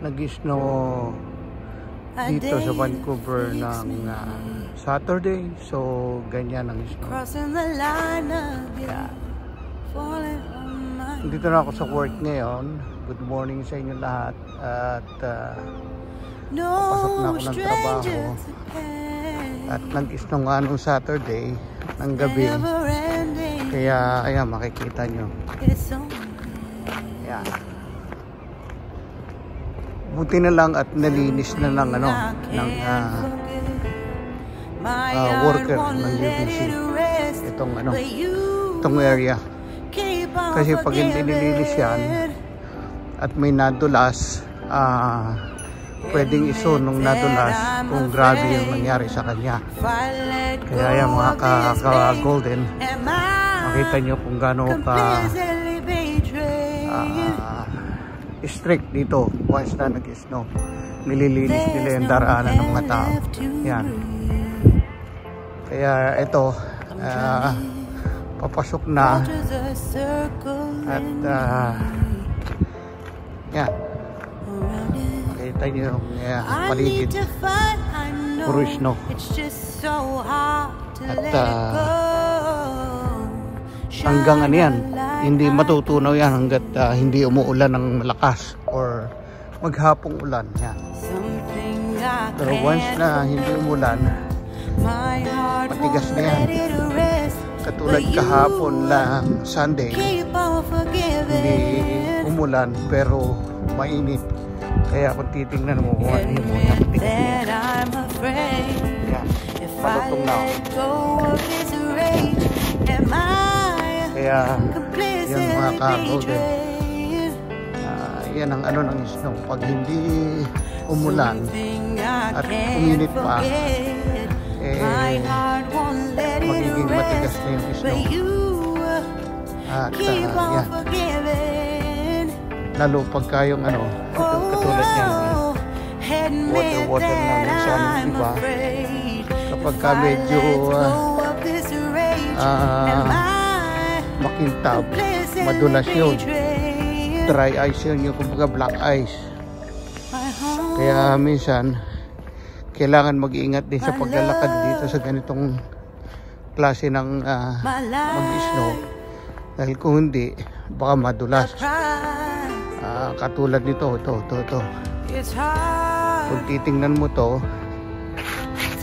nag-snow dito sa Vancouver ng uh, Saturday. So, ganyan ang snow. Yeah. Dito na ako sa work ngayon. Good morning sa inyo lahat. At uh, Pasok na ako ng trabaho. at nag-snow nga nung Saturday ng gabi. Kaya ayan makikita nyo. Ayan. Buti na lang at nalinis na ng ano ng ah, heart worker ng UBC. itong ano itong area. Kasi pag hindi nilinis yan, at may nadulas, ah pwedeng iso nung nadulas kung grabe yung nangyari sa kanya. Kaya yan mga ka-golden, am I makita nyo kung gaano ka ah, strict dito once na nag-snow. Nililinis nila yung daraanan ng mga tao. Yan. Kaya ito, ah, papasok na at ah, yan, makita nyo yung need paligid. Puro snow. At, go. Hanggang ano yan, hindi matutunaw yan hanggat ah, hindi umuulan ng malakas or maghapong ulan. Yan. Pero once na hindi umulan, matigas na yan. katulad kahapon lang Sunday, hindi umulan pero mainit. Kaya kung titingnan mo kung ano yung mga matigas. Yan. Malutong na ako. Kaya yan mga ka-golden. betrayed? ah, yan ang ano ng snow. Pag hindi umulan, at uminit pa, eh, magiging matigas na yung snow. At on yan, lalo pagka yung ano, katulad Oh, admit water na that minsan, I'm diba? afraid. kapag ka medyo let ah, makintab, madulas yun. Dry ice yun, yung kumbaga black ice. Kaya minsan, kailangan mag-iingat din sa paglalakad dito sa ganitong klase ng life, mag-snow. Dahil kung hindi, baka madulas. Ah, katulad nito, ito, ito, ito. Kung titingnan mo to,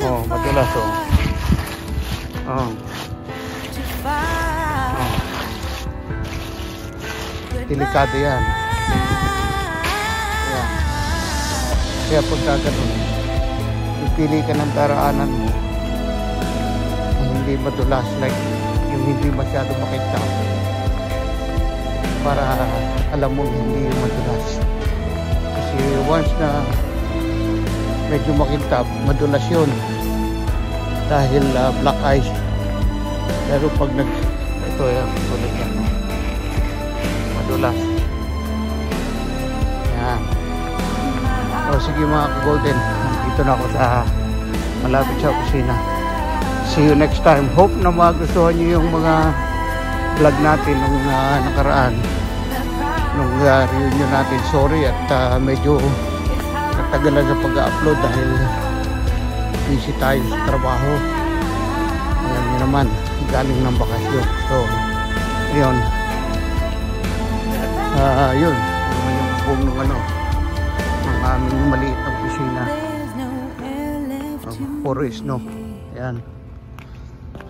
oh, madulas oh. Oh, Delikado yan. Yan. Kaya pagka ganun, pipili ka ng daraanan mo hindi madulas, like yung hindi masyado makita para alam mo hindi madulas. Kasi once na medyo makintab, madulas yun dahil ah, black ice. Pero pag nag ito yan, tulad yan. Oh. Madulas. Yan. O sige mga golden dito na ako sa malapit sa opisina. See you next time. Hope na magustuhan niyo yung mga vlog natin nung ah, nakaraan. Nung ah, reunion natin. Sorry at ah, medyo natagalan sa pag-upload dahil busy tayo sa trabaho. Alam naman, galing ng bakasyon. So, ayun. Ah, yun. Yun yung buong ng ano, ng aming maliit na opisina. No to Forest, no? Ayan.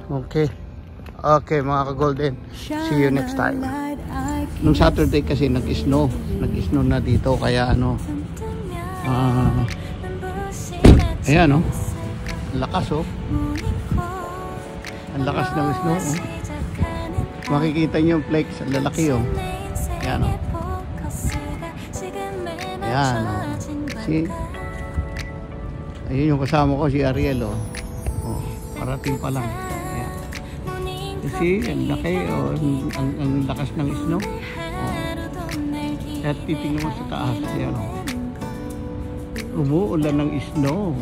Okay. Okay, mga ka-golden. See you next time. Nung Saturday kasi nag-snow. Nag-snow na dito. Kaya ano, ah, ayan, no? Ang lakas, oh. Ang lakas ng snow, oh. Makikita niyo yung flakes. Ang lalaki, oh. Ayan, oh. Ayan, oh. See? Ayun yung kasama ko, si Ariel, oh. oh parating pa lang. Ayan. Kasi, ang laki, oh. Ang, ang, ang lakas ng snow. At titingnan mo sa taas. Ayan, oh. Umuulan ng snow.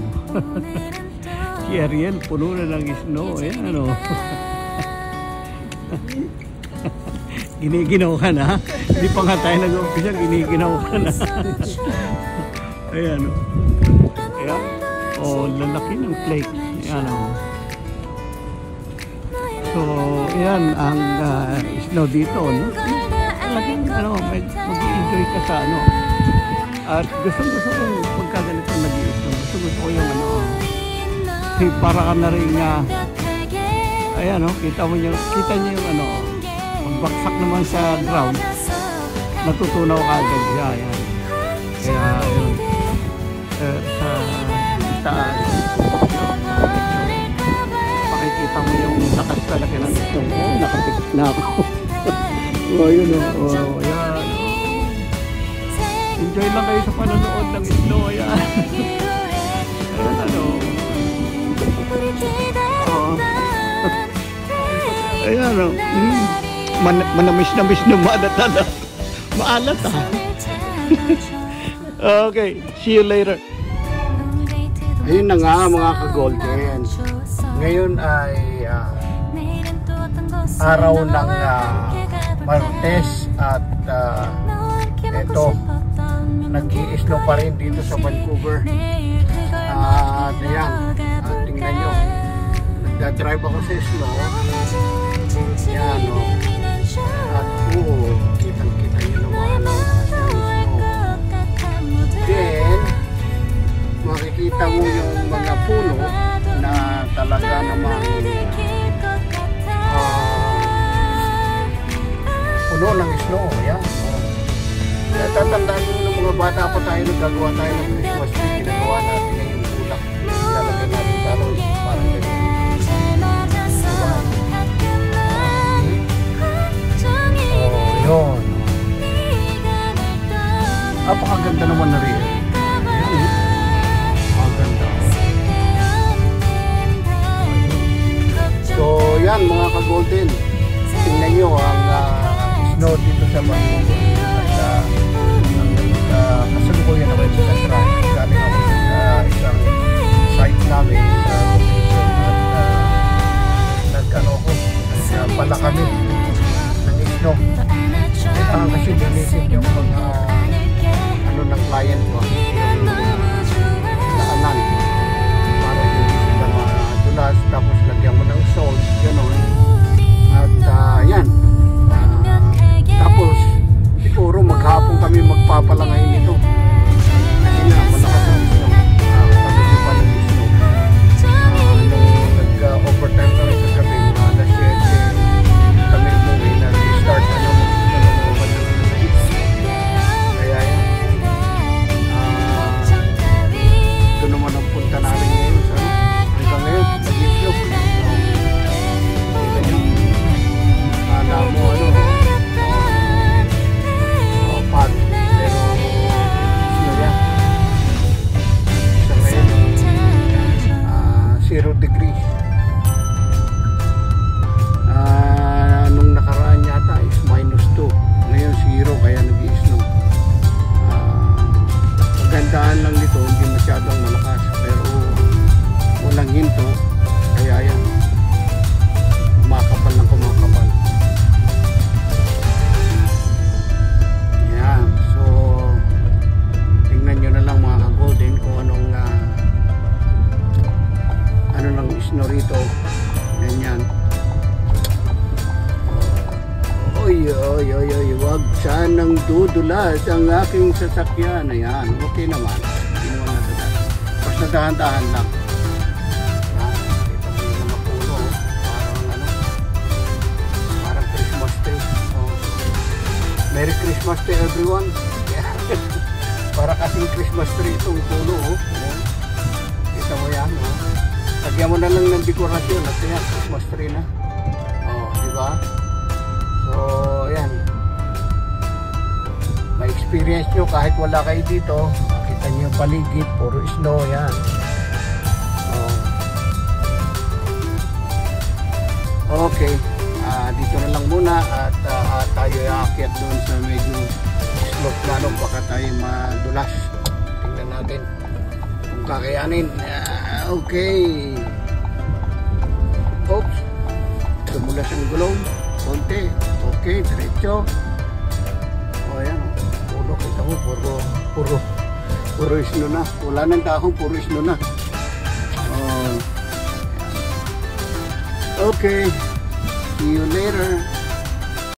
si Ariel, puno na ng snow. Ayan, ano. Giniginaw ka na. Hindi pa nga tayo nag-umpisa, giniginaw na. Ayan o. Ayan. Oh, lalaki ng flake. Ayan o. So, ayan ang ah, snow dito, no? Talagang, ano, mag- mag-enjoy ka sa ano. At gusto gusto ko pagka ganito nag-i-snow. Gusto gusto ko yung ano. Hey, para ka na rin nga. Ayan o, kita mo yung, kita niyo yung ano. Magbaksak naman sa ground. Natutunaw ka agad siya. Ayan. Kaya, yun. Eh, sa taas. Pakikita mo yung lakas talaga ng snow. Oh, nakapikit na ako. oh, yun o. Oh, ayan. Enjoy lang kayo sa panonood ng snow. Ayan. ayan ano. Oh. Ayan o. Mm. Man manamis na miss na maalat na. Maalat ah. Okay, see you later. Ayun na nga mga ka-golden. Ngayon ay ah, araw ng ah, Martes at uh, ito, nag-i-snow pa rin dito sa Vancouver. At ayan, at tingnan nyo, nagdadrive ako sa snow. Yan o. At oo, kitang-kita nyo naman makikita mo yung mga puno na talaga namang ah, puno ng snow. Yan. Oh. Natatandaan nyo ng mga bata pa tayo nagagawa tayo ng Christmas tree. Ginagawa natin na yung bulak. Ilalagay natin sa Apakaganda naman na rin. Ang ganda. So, yan mga ka-golden. Tingnan nyo ang ah, snow dito sa Vancouver. At uh, uh, kasalukuyan ako sa sa isang site namin sa location at uh, nag-ano nagpala kami ng snow. Kailangan kasi dinisip yung mga ano ng client ko. Magandaan lang nito, hindi masyadong malakas. Pero walang hinto, kaya yan. Kumakapal ng kumakapal. Yan. So, tingnan nyo na lang mga ka-golden kung anong ah, ano lang snow rito. Ganyan. Oy, oy, oy, oy, wag sanang dudulas ang aking sasakyan. Ayan, okay naman. Hindi naman nadulas. Basta dahan-dahan lang. Oh. Ano. Oh. Merry Christmas to everyone. Para kasing Christmas tree itong puno. Oh. Kita mo yan. Oh. Lagyan mo na lang ng dekorasyon at yan, Christmas tree na. Oh, di ba? So, ayan. Ma-experience nyo kahit wala kayo dito. Makita nyo paligid, puro snow, yan. Oh. Okay. Ah, dito na lang muna at ah, tayo aakyat doon sa medyo slope na ano, baka tayo madulas. Tingnan natin kung kakayanin. Ah, okay. Oops. Tumulas ang gulong. Konti. Okay, diretso. O, ayan. Puro, kita mo, puro, puro, Puro isno na. Wala nang dahon, puro isno na. Oh. Okay. See you later.